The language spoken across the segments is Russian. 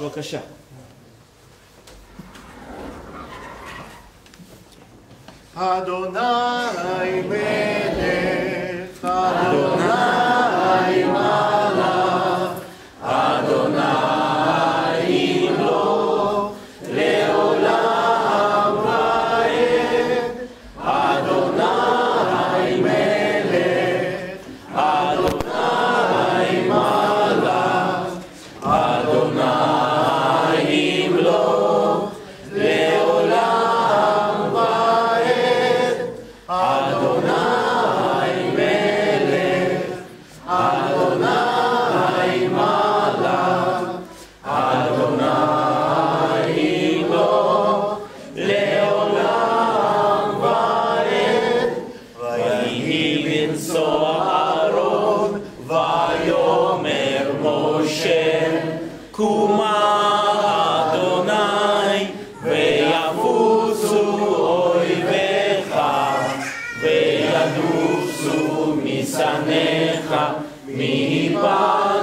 בבקשה. אדוני מלך, mi Padre.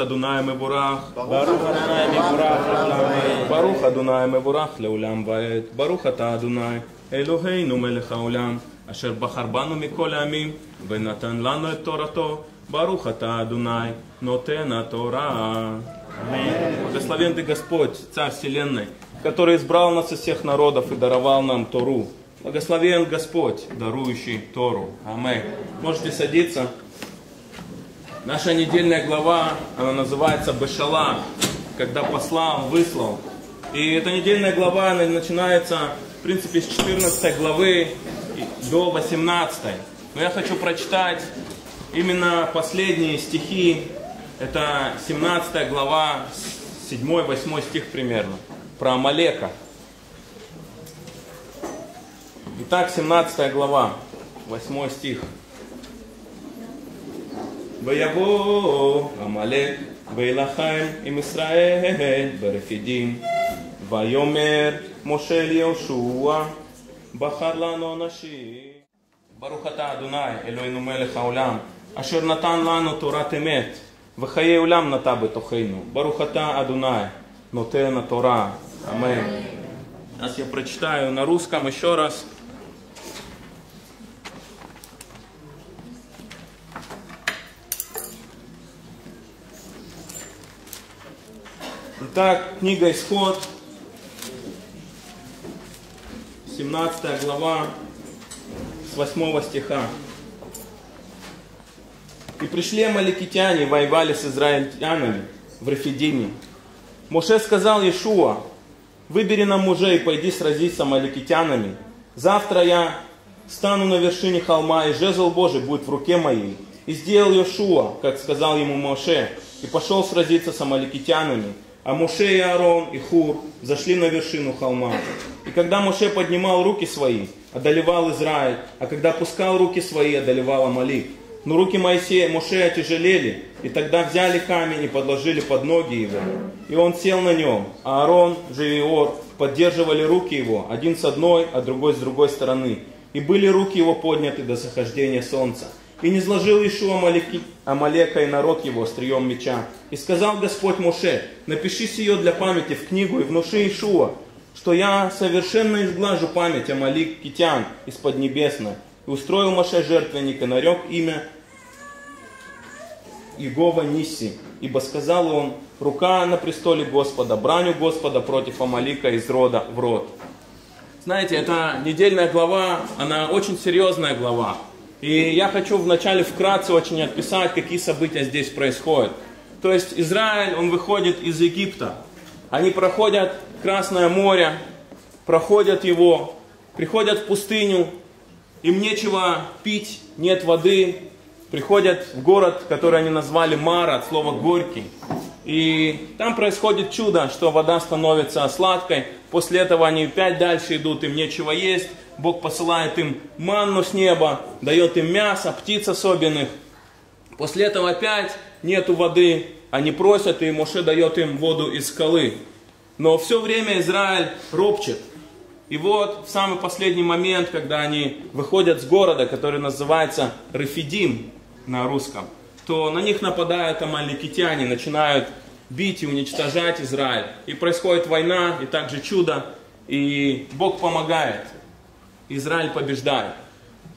אדוני מבורך. ברוך אדוני מבורך לעולם ועד. ברוך אדוני מבורך לעולם ועד. ברוך אתה אדוני אלוהינו מלך העולם, אשר בחר בנו מכל העמים, ונתן לנו את תורתו. ברוך אתה אדוני нотен Тора. Благословен ты Господь, Царь Вселенной, который избрал нас из всех народов и даровал нам Тору. Благословен Господь, дарующий Тору. Аминь. Можете садиться. Наша недельная глава, она называется Бешала, когда послал, выслал. И эта недельная глава, она начинается, в принципе, с 14 главы до 18. Но я хочу прочитать именно последние стихи. Это 17 глава, 7-8 стих примерно, про Амалека. Итак, 17 глава, 8 стих. ויבוא עמלק וילחם עם ישראל ברפידים ויאמר משה ליהושע בחר לנו אנשים ברוך אתה אדוני אלוהינו מלך העולם אשר נתן לנו תורת אמת וחיי עולם נטע בתוכנו ברוך אתה אדוני נותן התורה אמן Сейчас я прочитаю на русском еще раз. Итак, книга Исход, 17 глава, с 8 стиха. «И пришли амаликитяне, воевали с израильтянами в Рефидиме. Моше сказал Иешуа, выбери нам мужей и пойди сразись с амаликитянами. Завтра я стану на вершине холма, и жезл Божий будет в руке моей. И сделал Йошуа, как сказал ему Моше, и пошел сразиться с амаликитянами. А Моше и Аарон и Хур зашли на вершину холма. И когда Моше поднимал руки свои, одолевал Израиль, а когда опускал руки свои, одолевал Амалик. Но руки Моисея Моше отяжелели, и тогда взяли камень и подложили под ноги его. И он сел на нем, а Аарон же и Ор поддерживали руки его, один с одной, а другой с другой стороны. И были руки его подняты до захождения солнца. И не сложил Ишуа Амалеки, Амалека и народ его острием меча. И сказал Господь Моше, напиши сие для памяти в книгу и внуши Ишуа, что я совершенно изглажу память Амалик Китян из Поднебесной. И устроил Моше жертвенник и нарек имя Иегова Ниси. Ибо сказал он, рука на престоле Господа, браню Господа против Амалика из рода в род. Знаете, эта недельная глава, она очень серьезная глава. И я хочу вначале вкратце очень отписать, какие события здесь происходят. То есть Израиль, он выходит из Египта. Они проходят Красное море, проходят его, приходят в пустыню, им нечего пить, нет воды, приходят в город, который они назвали Мара, от слова горький. И там происходит чудо, что вода становится сладкой. После этого они опять дальше идут, им нечего есть. Бог посылает им манну с неба, дает им мясо, птиц особенных. После этого опять нету воды, они просят, и Моше дает им воду из скалы. Но все время Израиль ропчет. И вот в самый последний момент, когда они выходят с города, который называется Рефидим на русском, то на них нападают амаликитяне, начинают бить и уничтожать Израиль. И происходит война, и также чудо, и Бог помогает. Израиль побеждает.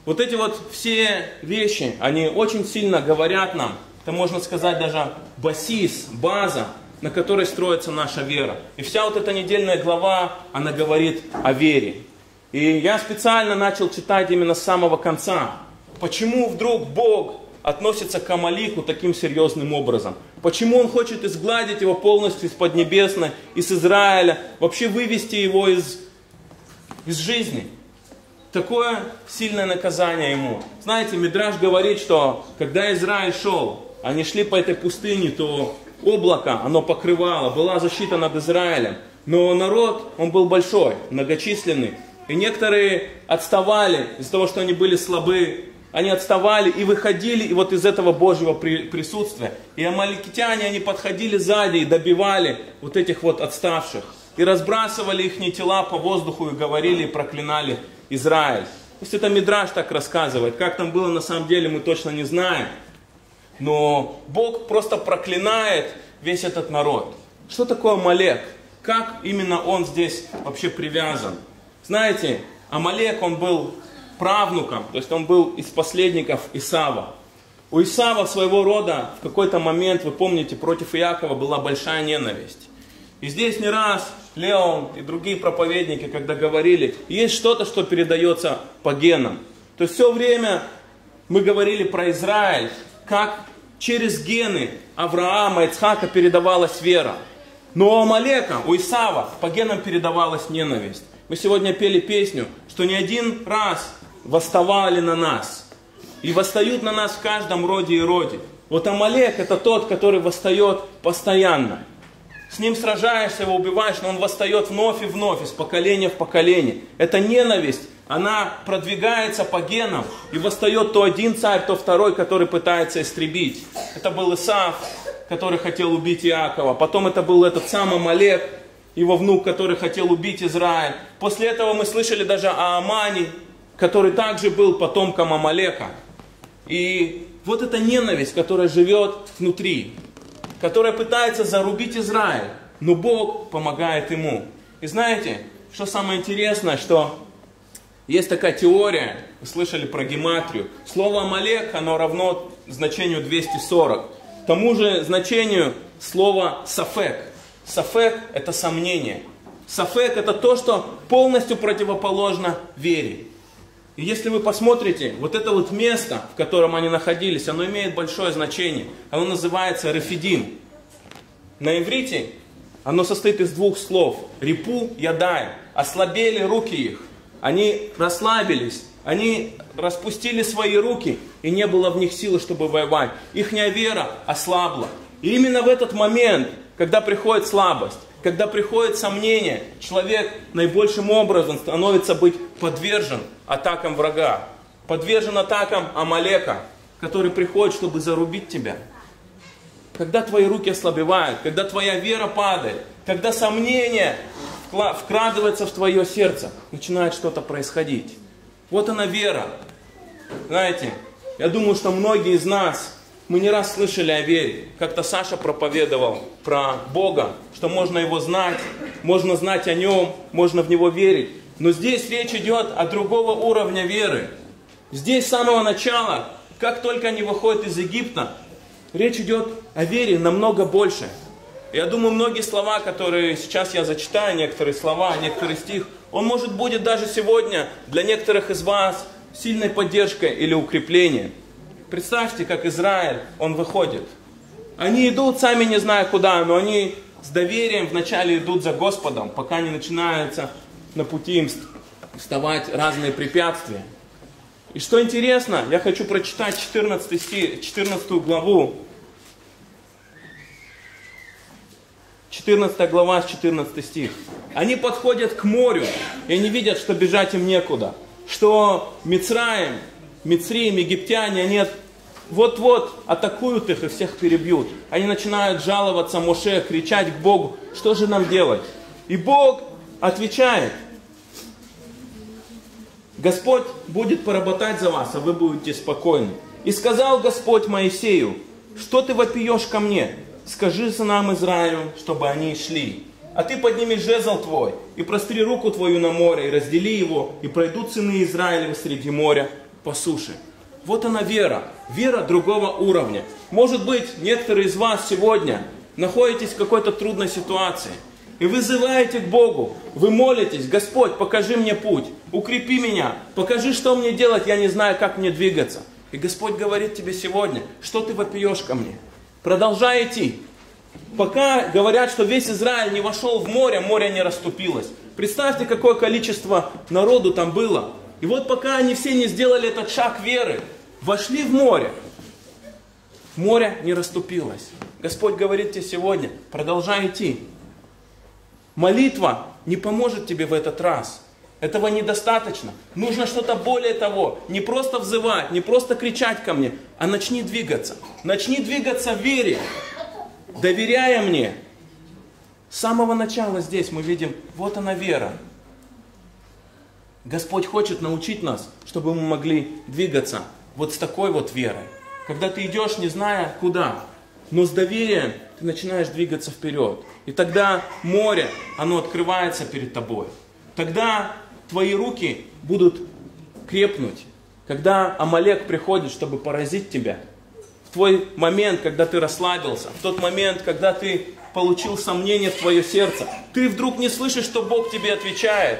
Вот эти вот все вещи, они очень сильно говорят нам, это можно сказать даже басис, база, на которой строится наша вера. И вся вот эта недельная глава, она говорит о вере. И я специально начал читать именно с самого конца. Почему вдруг Бог относится к Амалику таким серьезным образом? Почему Он хочет изгладить его полностью из Поднебесной, из Израиля, вообще вывести его из, из жизни? Такое сильное наказание ему. Знаете, Мидраж говорит, что когда Израиль шел, они шли по этой пустыне, то облако, оно покрывало, была защита над Израилем. Но народ, он был большой, многочисленный. И некоторые отставали из-за того, что они были слабы. Они отставали и выходили и вот из этого Божьего присутствия. И амаликитяне, они подходили сзади и добивали вот этих вот отставших. И разбрасывали их тела по воздуху и говорили и проклинали Израиль. То есть это Мидраш так рассказывает. Как там было на самом деле, мы точно не знаем. Но Бог просто проклинает весь этот народ. Что такое Амалек? Как именно он здесь вообще привязан? Знаете, Амалек, он был правнуком, то есть он был из последников Исава. У Исава своего рода в какой-то момент, вы помните, против Иакова была большая ненависть. И здесь не раз Леон и другие проповедники, когда говорили, есть что-то, что передается по генам. То есть все время мы говорили про Израиль, как через гены Авраама, Ицхака передавалась вера. Но у Амалека, у Исава по генам передавалась ненависть. Мы сегодня пели песню, что не один раз восставали на нас. И восстают на нас в каждом роде и роде. Вот Амалек это тот, который восстает постоянно. С ним сражаешься, его убиваешь, но он восстает вновь и вновь, из поколения в поколение. Это ненависть, она продвигается по генам, и восстает то один царь, то второй, который пытается истребить. Это был Исаф, который хотел убить Иакова. Потом это был этот сам Амалек, его внук, который хотел убить Израиль. После этого мы слышали даже о Амане, который также был потомком Амалека. И вот эта ненависть, которая живет внутри которая пытается зарубить Израиль, но Бог помогает ему. И знаете, что самое интересное, что есть такая теория, вы слышали про гематрию. Слово Амалек, оно равно значению 240. Тому же значению слова сафек. Сафек – это сомнение. Сафек – это то, что полностью противоположно вере. И если вы посмотрите, вот это вот место, в котором они находились, оно имеет большое значение. Оно называется Рефидим. На иврите оно состоит из двух слов. Репу, ядай. Ослабели руки их. Они расслабились. Они распустили свои руки, и не было в них силы, чтобы воевать. Ихняя вера ослабла. И именно в этот момент, когда приходит слабость, когда приходит сомнение, человек наибольшим образом становится быть подвержен атакам врага, подвержен атакам Амалека, который приходит, чтобы зарубить тебя. Когда твои руки ослабевают, когда твоя вера падает, когда сомнение вкрадывается в твое сердце, начинает что-то происходить. Вот она вера. Знаете, я думаю, что многие из нас, мы не раз слышали о вере. Как-то Саша проповедовал про Бога, что можно Его знать, можно знать о Нем, можно в Него верить. Но здесь речь идет о другого уровня веры. Здесь с самого начала, как только они выходят из Египта, речь идет о вере намного больше. Я думаю, многие слова, которые сейчас я зачитаю, некоторые слова, некоторый стих, он может будет даже сегодня для некоторых из вас сильной поддержкой или укреплением. Представьте, как Израиль, он выходит. Они идут, сами не зная куда, но они с доверием вначале идут за Господом, пока не начинаются на пути им вставать разные препятствия. И что интересно, я хочу прочитать 14, стих, 14 главу 14 глава, 14 стих. Они подходят к морю, и они видят, что бежать им некуда. Что Мицраем, Мицрием, египтяне, они вот-вот атакуют их и всех перебьют. Они начинают жаловаться Моше, кричать к Богу, что же нам делать? И Бог отвечает, Господь будет поработать за вас, а вы будете спокойны. И сказал Господь Моисею, что ты вопиешь ко мне? скажи сынам Израилю, чтобы они шли. А ты подними жезл твой, и простри руку твою на море, и раздели его, и пройдут сыны Израилевы среди моря по суше. Вот она вера, вера другого уровня. Может быть, некоторые из вас сегодня находитесь в какой-то трудной ситуации, и вызываете к Богу, вы молитесь, Господь, покажи мне путь, укрепи меня, покажи, что мне делать, я не знаю, как мне двигаться. И Господь говорит тебе сегодня, что ты вопиешь ко мне? Продолжай идти. Пока говорят, что весь Израиль не вошел в море, море не расступилось. Представьте, какое количество народу там было. И вот пока они все не сделали этот шаг веры, вошли в море, море не расступилось. Господь говорит тебе сегодня, продолжай идти. Молитва не поможет тебе в этот раз. Этого недостаточно. Нужно что-то более того. Не просто взывать, не просто кричать ко мне, а начни двигаться. Начни двигаться в вере, доверяя мне. С самого начала здесь мы видим, вот она вера. Господь хочет научить нас, чтобы мы могли двигаться вот с такой вот верой. Когда ты идешь, не зная куда, но с доверием ты начинаешь двигаться вперед. И тогда море, оно открывается перед тобой. Тогда твои руки будут крепнуть. Когда Амалек приходит, чтобы поразить тебя, в твой момент, когда ты расслабился, в тот момент, когда ты получил сомнение в твое сердце, ты вдруг не слышишь, что Бог тебе отвечает.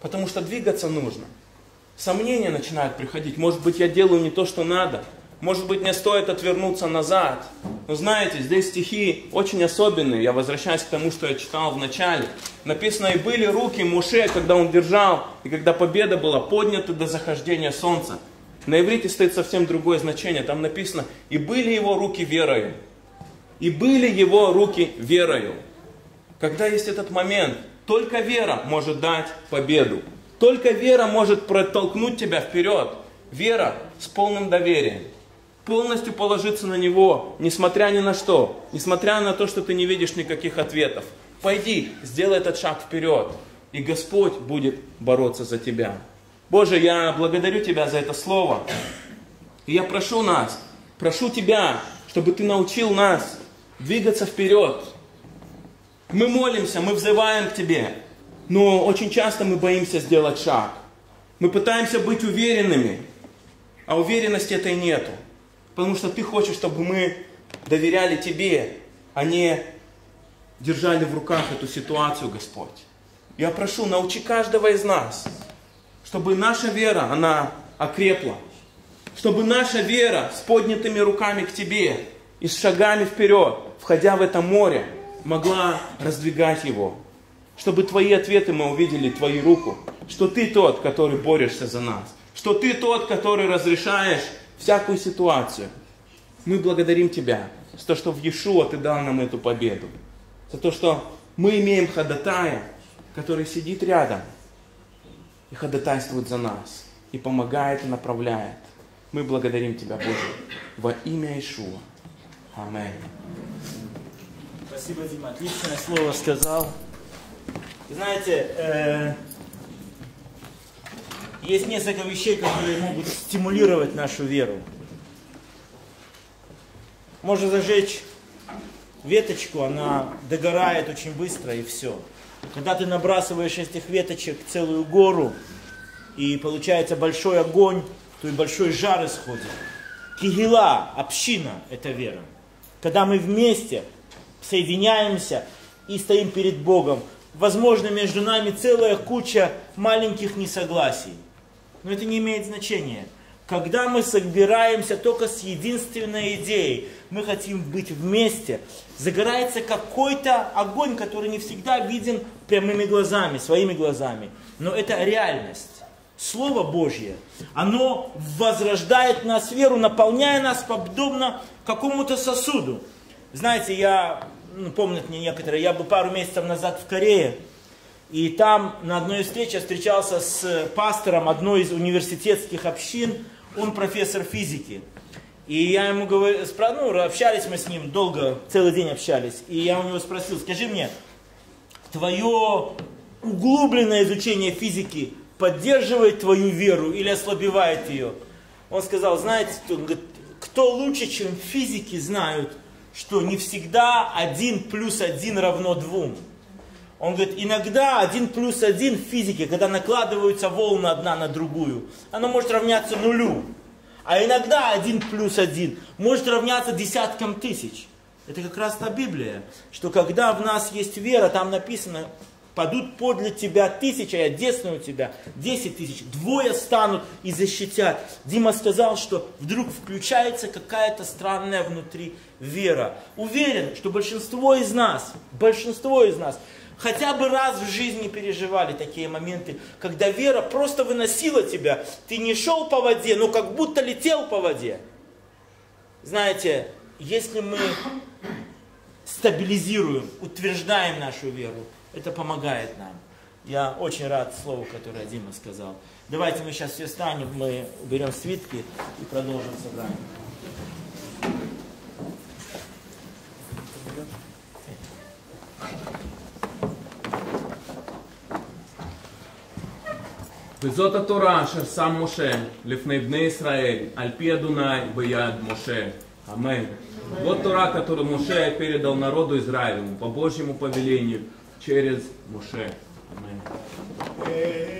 Потому что двигаться нужно. Сомнения начинают приходить. Может быть, я делаю не то, что надо. Может быть, мне стоит отвернуться назад. Но знаете, здесь стихи очень особенные. Я возвращаюсь к тому, что я читал в начале. Написано, и были руки Муше, когда он держал, и когда победа была поднята до захождения солнца. На иврите стоит совсем другое значение. Там написано, и были его руки верою. И были его руки верою. Когда есть этот момент, только вера может дать победу. Только вера может протолкнуть тебя вперед. Вера с полным доверием полностью положиться на Него, несмотря ни на что, несмотря на то, что ты не видишь никаких ответов. Пойди, сделай этот шаг вперед, и Господь будет бороться за тебя. Боже, я благодарю Тебя за это слово. И я прошу нас, прошу Тебя, чтобы Ты научил нас двигаться вперед. Мы молимся, мы взываем к Тебе, но очень часто мы боимся сделать шаг. Мы пытаемся быть уверенными, а уверенности этой нету потому что ты хочешь, чтобы мы доверяли тебе, а не держали в руках эту ситуацию, Господь. Я прошу, научи каждого из нас, чтобы наша вера, она окрепла, чтобы наша вера с поднятыми руками к Тебе и с шагами вперед, входя в это море, могла раздвигать его. Чтобы твои ответы мы увидели твою руку. Что ты тот, который борешься за нас. Что ты тот, который разрешаешь всякую ситуацию. Мы благодарим Тебя за то, что в Иешуа Ты дал нам эту победу. За то, что мы имеем ходатая, который сидит рядом и ходатайствует за нас. И помогает и направляет. Мы благодарим Тебя, Боже, во имя Иешуа. Аминь. Спасибо, Дима. Отличное слово сказал. Знаете, э, есть несколько вещей, которые могут стимулировать нашу веру. Можно зажечь веточку, она догорает очень быстро и все. Когда ты набрасываешь этих веточек целую гору, и получается большой огонь, то и большой жар исходит. Кигила, община – это вера. Когда мы вместе соединяемся и стоим перед Богом, возможно, между нами целая куча маленьких несогласий. Но это не имеет значения. Когда мы собираемся только с единственной идеей, мы хотим быть вместе, загорается какой-то огонь, который не всегда виден прямыми глазами, своими глазами. Но это реальность. Слово Божье, оно возрождает нас веру, наполняя нас подобно какому-то сосуду. Знаете, я, ну, помнят мне некоторые, я был пару месяцев назад в Корее, и там на одной встрече встречался с пастором одной из университетских общин, он профессор физики. И я ему говорю, ну, общались мы с ним долго, целый день общались. И я у него спросил, скажи мне, твое углубленное изучение физики поддерживает твою веру или ослабевает ее? Он сказал, знаете, кто лучше, чем физики знают, что не всегда один плюс один равно двум. Он говорит, иногда один плюс один в физике, когда накладываются волны одна на другую, оно может равняться нулю. А иногда один плюс один может равняться десяткам тысяч. Это как раз та Библия, что когда в нас есть вера, там написано, падут подле тебя тысяча, и одесную тебя десять тысяч. Двое станут и защитят. Дима сказал, что вдруг включается какая-то странная внутри вера. Уверен, что большинство из нас, большинство из нас хотя бы раз в жизни переживали такие моменты, когда вера просто выносила тебя. Ты не шел по воде, но как будто летел по воде. Знаете, если мы стабилизируем, утверждаем нашу веру, это помогает нам. Я очень рад слову, которое Дима сказал. Давайте мы сейчас все станем, мы берем свитки и продолжим собрание. וזאת התורה אשר שם משה לפני בני ישראל, על פי אדוני ביד משה. Аминь. Вот Тора, которую Моше передал народу Израилеву по Божьему повелению через Моше. Аминь.